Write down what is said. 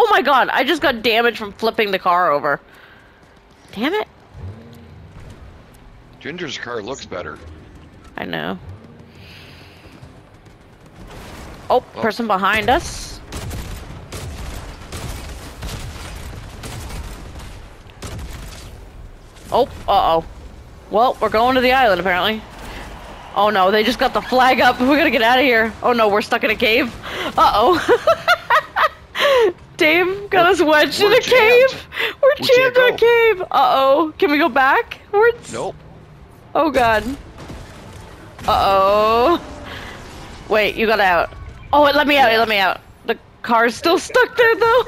Oh my god, I just got damage from flipping the car over. Damn it. Ginger's car looks better. I know. Oh, Oh. person behind us. Oh, uh-oh. Well, we're going to the island, apparently. Oh no, they just got the flag up. We gotta get out of here. Oh no, we're stuck in a cave. Uh-oh. Got us wedged in we're a cave. We're We jammed in a cave. Uh-oh. Can we go back? We're Nope. Oh god. Uh-oh. Wait, you got out. Oh, it let me out, it let me out. The car's still stuck there though.